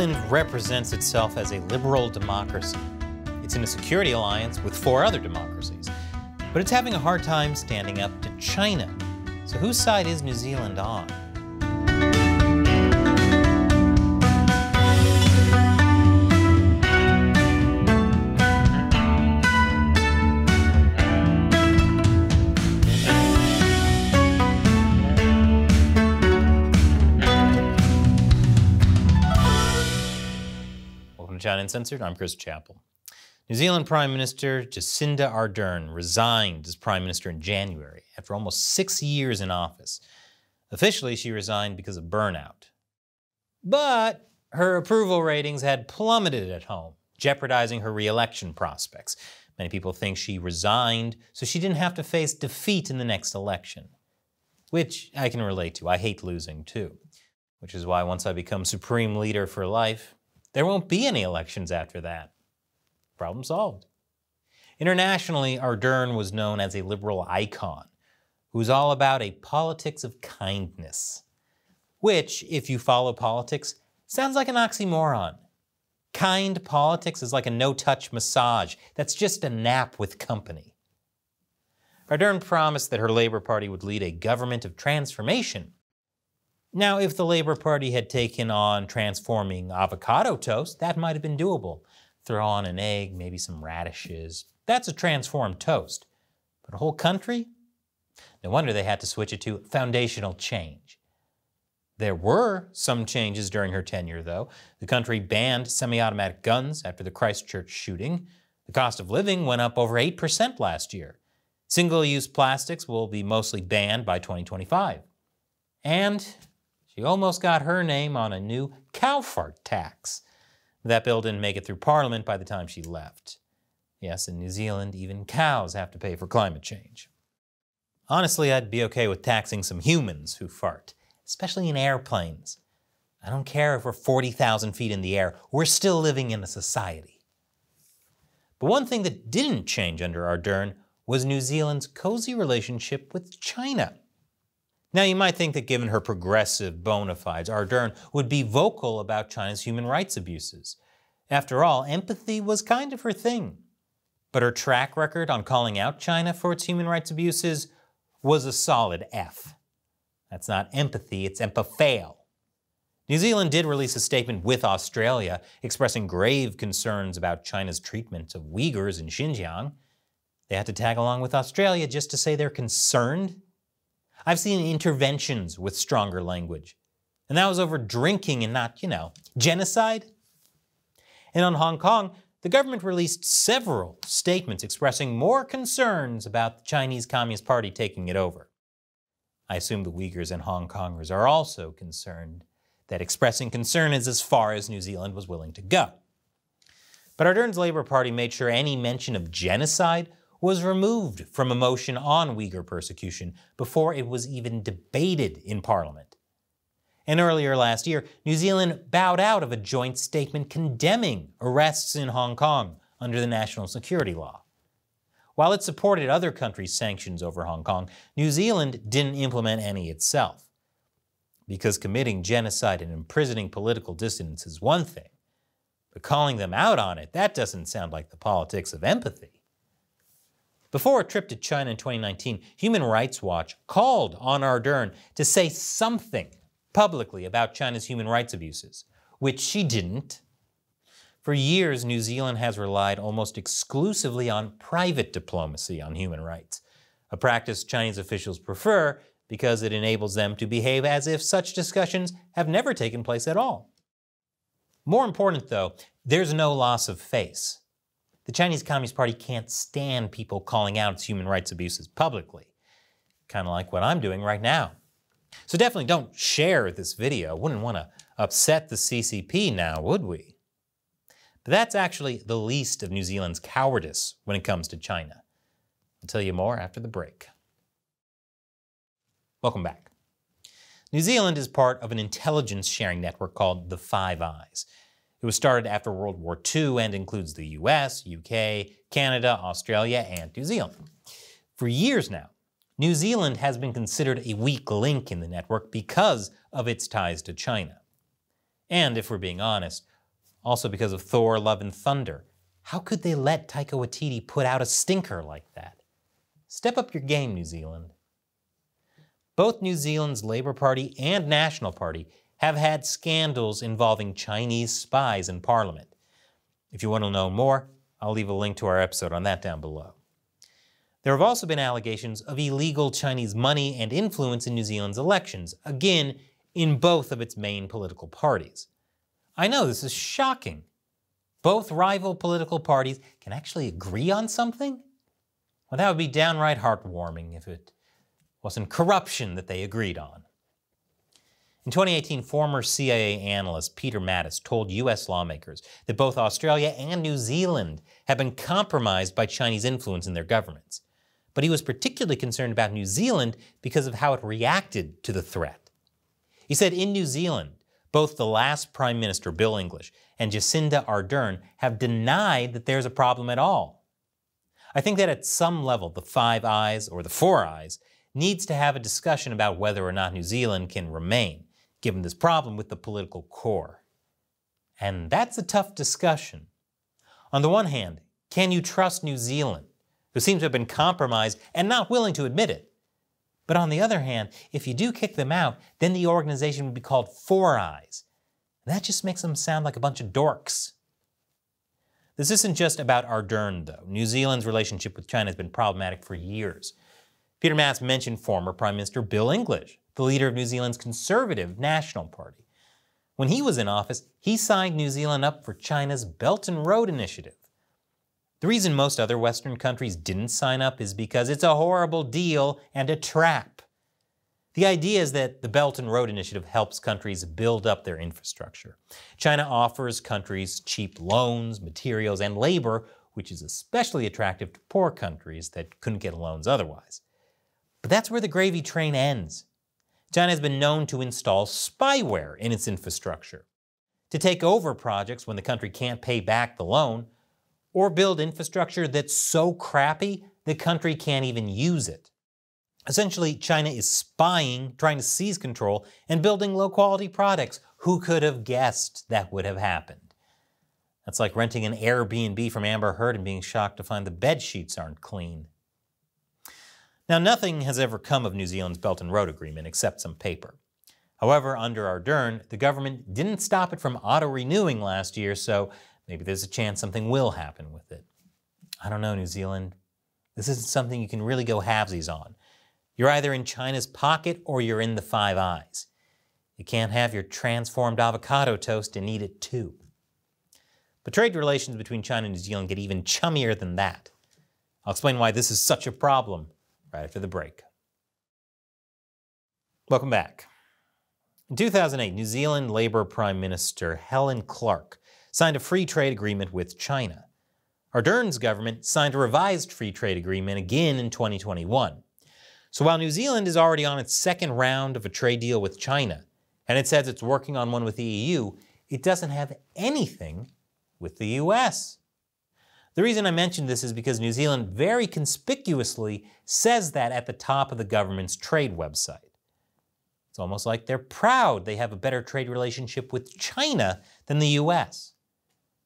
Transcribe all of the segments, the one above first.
Zealand represents itself as a liberal democracy. It's in a security alliance with four other democracies, but it's having a hard time standing up to China. So, whose side is New Zealand on? To Uncensored. I'm Chris Chappell. New Zealand Prime Minister Jacinda Ardern resigned as Prime Minister in January after almost six years in office. Officially, she resigned because of burnout. But her approval ratings had plummeted at home, jeopardizing her re-election prospects. Many people think she resigned so she didn't have to face defeat in the next election, which I can relate to. I hate losing too, which is why once I become supreme leader for life, there won't be any elections after that. Problem solved. Internationally, Ardern was known as a liberal icon who's all about a politics of kindness, which, if you follow politics, sounds like an oxymoron. Kind politics is like a no touch massage that's just a nap with company. Ardern promised that her Labour Party would lead a government of transformation. Now, if the Labour Party had taken on transforming avocado toast, that might have been doable. Throw on an egg, maybe some radishes. That's a transformed toast. But a whole country? No wonder they had to switch it to foundational change. There were some changes during her tenure, though. The country banned semi automatic guns after the Christchurch shooting. The cost of living went up over 8% last year. Single use plastics will be mostly banned by 2025. And she almost got her name on a new cow fart tax. That bill didn't make it through Parliament by the time she left. Yes, in New Zealand, even cows have to pay for climate change. Honestly, I'd be okay with taxing some humans who fart, especially in airplanes. I don't care if we're 40,000 feet in the air, we're still living in a society. But one thing that didn't change under Ardern was New Zealand's cozy relationship with China. Now, you might think that given her progressive bona fides, Ardern would be vocal about China's human rights abuses. After all, empathy was kind of her thing. But her track record on calling out China for its human rights abuses was a solid F. That's not empathy, it's empafail. New Zealand did release a statement with Australia expressing grave concerns about China's treatment of Uyghurs in Xinjiang. They had to tag along with Australia just to say they're concerned I've seen interventions with stronger language. And that was over drinking and not, you know, genocide. And on Hong Kong, the government released several statements expressing more concerns about the Chinese Communist Party taking it over. I assume the Uyghurs and Hong Kongers are also concerned that expressing concern is as far as New Zealand was willing to go. But Ardern's Labour Party made sure any mention of genocide was removed from a motion on Uyghur persecution before it was even debated in Parliament. And earlier last year, New Zealand bowed out of a joint statement condemning arrests in Hong Kong under the national security law. While it supported other countries' sanctions over Hong Kong, New Zealand didn't implement any itself. Because committing genocide and imprisoning political dissidents is one thing, but calling them out on it, that doesn't sound like the politics of empathy. Before a trip to China in 2019, Human Rights Watch called on Ardern to say something publicly about China's human rights abuses, which she didn't. For years, New Zealand has relied almost exclusively on private diplomacy on human rights, a practice Chinese officials prefer because it enables them to behave as if such discussions have never taken place at all. More important, though, there's no loss of face. The Chinese Communist Party can't stand people calling out its human rights abuses publicly, kind of like what I'm doing right now. So definitely don't share this video. Wouldn't want to upset the CCP now, would we? But that's actually the least of New Zealand's cowardice when it comes to China. I'll tell you more after the break. Welcome back. New Zealand is part of an intelligence sharing network called the Five Eyes. It was started after World War II and includes the US, UK, Canada, Australia, and New Zealand. For years now, New Zealand has been considered a weak link in the network because of its ties to China. And if we're being honest, also because of Thor, Love and Thunder. How could they let Taika Waititi put out a stinker like that? Step up your game, New Zealand. Both New Zealand's Labour Party and National Party have had scandals involving Chinese spies in Parliament. If you want to know more, I'll leave a link to our episode on that down below. There have also been allegations of illegal Chinese money and influence in New Zealand's elections, again, in both of its main political parties. I know this is shocking. Both rival political parties can actually agree on something? Well, that would be downright heartwarming if it wasn't corruption that they agreed on. In 2018, former CIA analyst Peter Mattis told U.S. lawmakers that both Australia and New Zealand have been compromised by Chinese influence in their governments. But he was particularly concerned about New Zealand because of how it reacted to the threat. He said in New Zealand, both the last Prime Minister, Bill English, and Jacinda Ardern have denied that there's a problem at all. I think that at some level, the Five Eyes or the Four Eyes needs to have a discussion about whether or not New Zealand can remain, given this problem with the political core. And that's a tough discussion. On the one hand, can you trust New Zealand, who seems to have been compromised and not willing to admit it? But on the other hand, if you do kick them out, then the organization would be called Four Eyes. And that just makes them sound like a bunch of dorks. This isn't just about Ardern, though. New Zealand's relationship with China has been problematic for years. Peter Mattis mentioned former Prime Minister Bill English, the leader of New Zealand's Conservative National Party. When he was in office, he signed New Zealand up for China's Belt and Road Initiative. The reason most other Western countries didn't sign up is because it's a horrible deal and a trap. The idea is that the Belt and Road Initiative helps countries build up their infrastructure. China offers countries cheap loans, materials, and labor, which is especially attractive to poor countries that couldn't get loans otherwise. But that's where the gravy train ends. China has been known to install spyware in its infrastructure, to take over projects when the country can't pay back the loan, or build infrastructure that's so crappy the country can't even use it. Essentially, China is spying, trying to seize control, and building low quality products. Who could have guessed that would have happened? That's like renting an Airbnb from Amber Heard and being shocked to find the bed sheets aren't clean. Now, nothing has ever come of New Zealand's Belt and Road Agreement except some paper. However, under Ardern, the government didn't stop it from auto-renewing last year, so maybe there's a chance something will happen with it. I don't know, New Zealand. This isn't something you can really go halvesies on. You're either in China's pocket or you're in the Five Eyes. You can't have your transformed avocado toast and eat it too. But trade relations between China and New Zealand get even chummier than that. I'll explain why this is such a problem right after the break. Welcome back. In 2008, New Zealand Labour Prime Minister Helen Clark signed a free trade agreement with China. Ardern's government signed a revised free trade agreement again in 2021. So while New Zealand is already on its second round of a trade deal with China, and it says it's working on one with the EU, it doesn't have anything with the US. The reason I mention this is because New Zealand very conspicuously says that at the top of the government's trade website. It's almost like they're proud they have a better trade relationship with China than the US,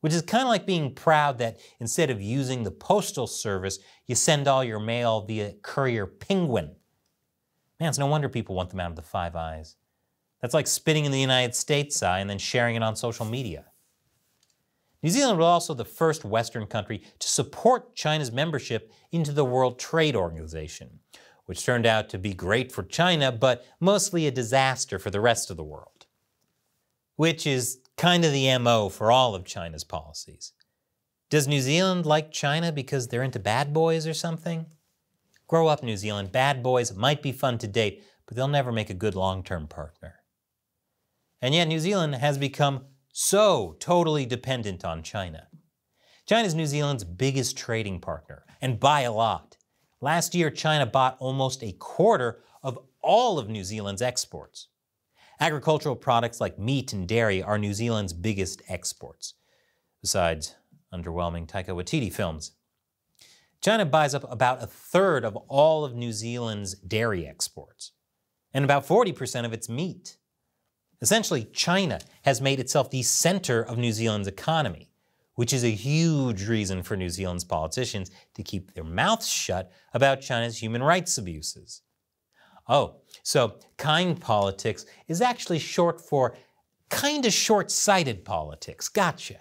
which is kind of like being proud that instead of using the postal service, you send all your mail via courier penguin. Man, it's no wonder people want them out of the Five Eyes. That's like spitting in the United States eye and then sharing it on social media. New Zealand was also the first Western country to support China's membership into the World Trade Organization, which turned out to be great for China, but mostly a disaster for the rest of the world. Which is kind of the MO for all of China's policies. Does New Zealand like China because they're into bad boys or something? Grow up, New Zealand. Bad boys might be fun to date, but they'll never make a good long term partner. And yet, New Zealand has become so totally dependent on China. China is New Zealand's biggest trading partner, and by a lot. Last year, China bought almost a quarter of all of New Zealand's exports. Agricultural products like meat and dairy are New Zealand's biggest exports, besides underwhelming Taika Waititi films. China buys up about a third of all of New Zealand's dairy exports, and about 40% of its meat. Essentially, China has made itself the center of New Zealand's economy, which is a huge reason for New Zealand's politicians to keep their mouths shut about China's human rights abuses. Oh, so kind politics is actually short for kind of short sighted politics. Gotcha.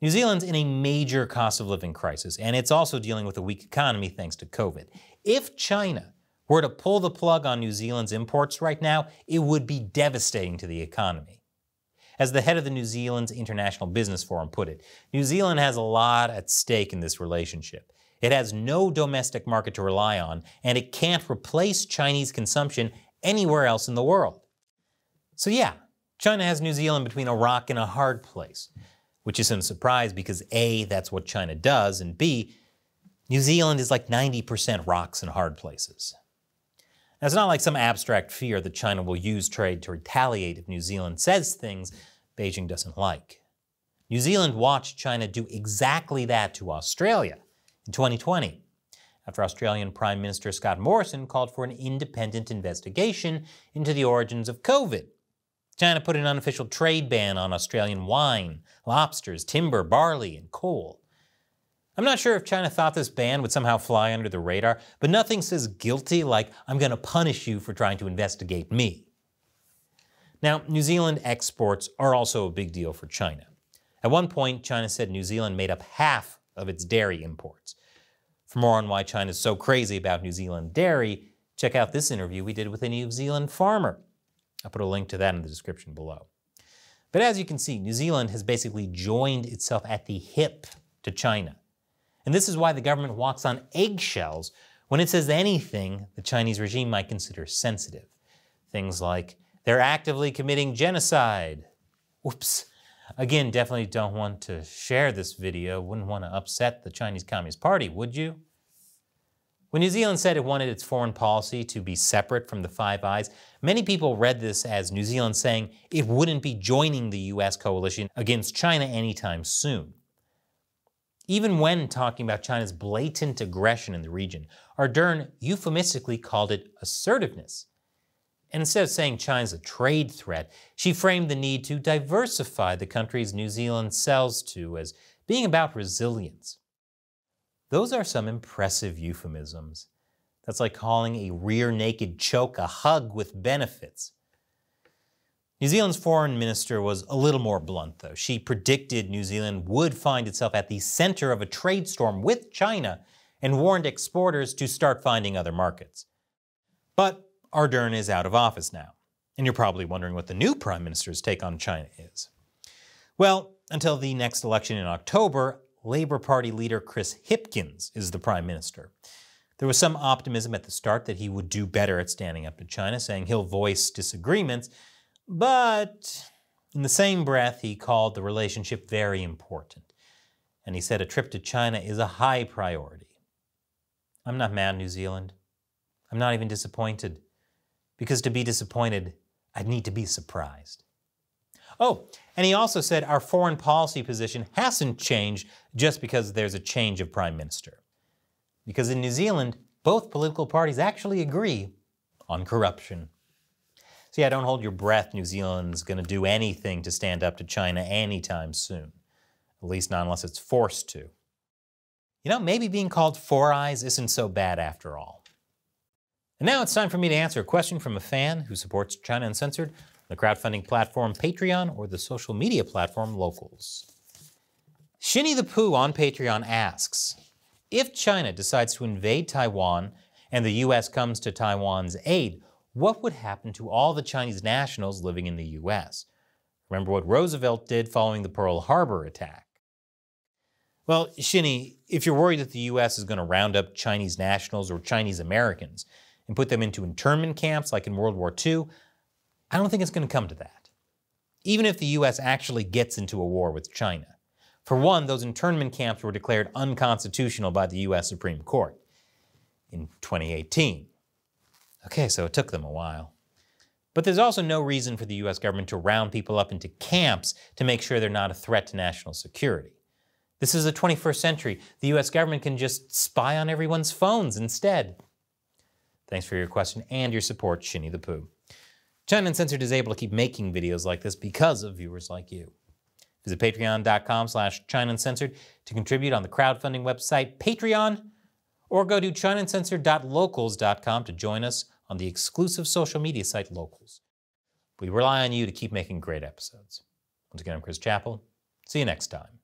New Zealand's in a major cost of living crisis, and it's also dealing with a weak economy thanks to COVID. If China were to pull the plug on New Zealand's imports right now, it would be devastating to the economy. As the head of the New Zealand's International Business Forum put it, New Zealand has a lot at stake in this relationship. It has no domestic market to rely on, and it can't replace Chinese consumption anywhere else in the world. So, yeah, China has New Zealand between a rock and a hard place, which isn't a surprise because A, that's what China does, and B, New Zealand is like 90% rocks and hard places. Now, it's not like some abstract fear that China will use trade to retaliate if New Zealand says things Beijing doesn't like. New Zealand watched China do exactly that to Australia in 2020, after Australian Prime Minister Scott Morrison called for an independent investigation into the origins of COVID. China put an unofficial trade ban on Australian wine, lobsters, timber, barley, and coal. I'm not sure if China thought this ban would somehow fly under the radar, but nothing says guilty like, I'm going to punish you for trying to investigate me. Now, New Zealand exports are also a big deal for China. At one point, China said New Zealand made up half of its dairy imports. For more on why China is so crazy about New Zealand dairy, check out this interview we did with a New Zealand farmer. I'll put a link to that in the description below. But as you can see, New Zealand has basically joined itself at the hip to China. And this is why the government walks on eggshells when it says anything the Chinese regime might consider sensitive. Things like, they're actively committing genocide. Whoops. Again, definitely don't want to share this video, wouldn't want to upset the Chinese Communist Party, would you? When New Zealand said it wanted its foreign policy to be separate from the Five Eyes, many people read this as New Zealand saying it wouldn't be joining the US coalition against China anytime soon. Even when talking about China's blatant aggression in the region, Ardern euphemistically called it assertiveness. And instead of saying China's a trade threat, she framed the need to diversify the countries New Zealand sells to as being about resilience. Those are some impressive euphemisms. That's like calling a rear naked choke a hug with benefits. New Zealand's foreign minister was a little more blunt, though. She predicted New Zealand would find itself at the center of a trade storm with China and warned exporters to start finding other markets. But Ardern is out of office now, and you're probably wondering what the new prime minister's take on China is. Well, until the next election in October, Labour Party leader Chris Hipkins is the prime minister. There was some optimism at the start that he would do better at standing up to China, saying he'll voice disagreements, but in the same breath, he called the relationship very important. And he said a trip to China is a high priority. I'm not mad, New Zealand. I'm not even disappointed. Because to be disappointed, I'd need to be surprised. Oh, and he also said our foreign policy position hasn't changed just because there's a change of prime minister. Because in New Zealand, both political parties actually agree on corruption. So yeah, don't hold your breath. New Zealand's going to do anything to stand up to China anytime soon. At least not unless it's forced to. You know, maybe being called Four Eyes isn't so bad after all. And now it's time for me to answer a question from a fan who supports China Uncensored, the crowdfunding platform Patreon or the social media platform Locals. Shinny the Pooh on Patreon asks, if China decides to invade Taiwan and the US comes to Taiwan's aid, what would happen to all the Chinese nationals living in the US? Remember what Roosevelt did following the Pearl Harbor attack. Well, Shinny, if you're worried that the US is going to round up Chinese nationals or Chinese Americans and put them into internment camps like in World War II, I don't think it's going to come to that. Even if the US actually gets into a war with China. For one, those internment camps were declared unconstitutional by the US Supreme Court in 2018. Okay, so it took them a while. But there's also no reason for the US government to round people up into camps to make sure they're not a threat to national security. This is the 21st century. The US government can just spy on everyone's phones instead. Thanks for your question and your support, Shinny the Pooh. China Uncensored is able to keep making videos like this because of viewers like you. Visit patreon.com slash Uncensored to contribute on the crowdfunding website Patreon, or go to ChinaUncensored.locals.com to join us on the exclusive social media site Locals. We rely on you to keep making great episodes. Once again, I'm Chris Chappell. See you next time.